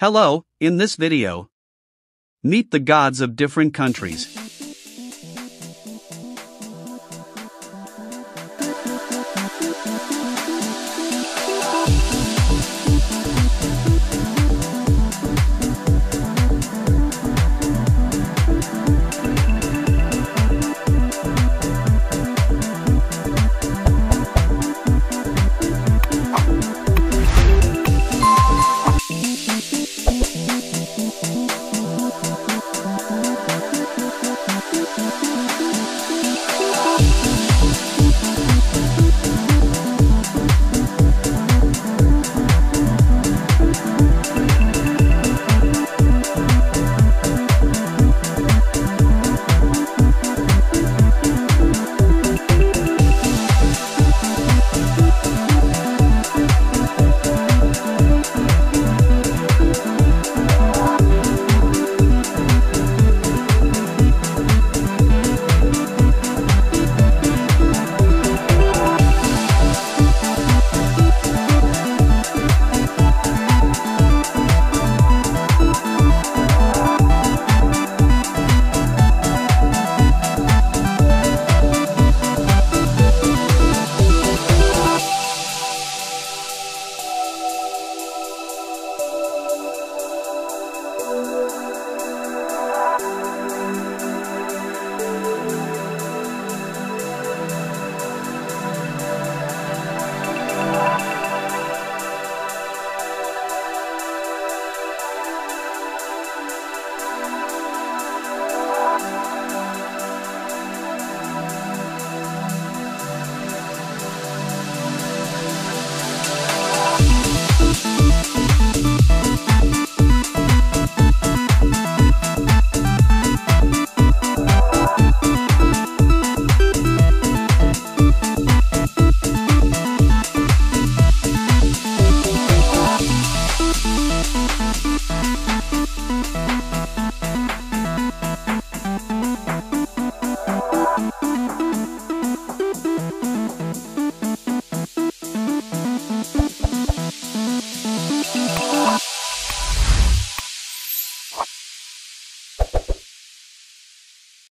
Hello, in this video, meet the gods of different countries.